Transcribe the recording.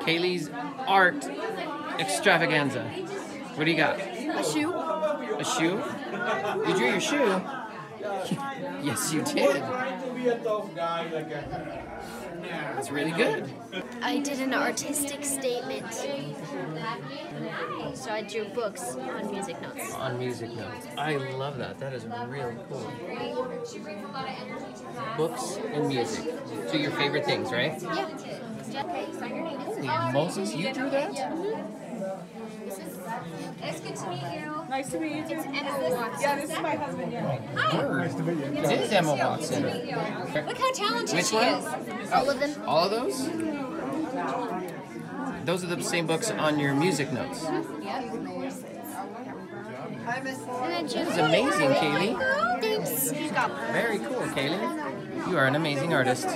Kaylee's art extravaganza. What do you got? A shoe. A shoe? You drew your shoe? yes, you did. That's really good. I did an artistic statement. So I drew books on music notes. On music notes. I love that. That is really cool. Books and music. Two of your favorite things, right? Yeah. Holy Moses, you drew that? It's good to meet you. Nice to meet you. It's Emma Watson. Yeah, this is my husband. Yeah. Word. It is Emma Watson. Look how talented Which she one? is. All of them. All of those? Those are the same books on your music notes. And then That is amazing, Kaylee. Thanks. She's got one. Very cool, Kaylee. You are an amazing artist.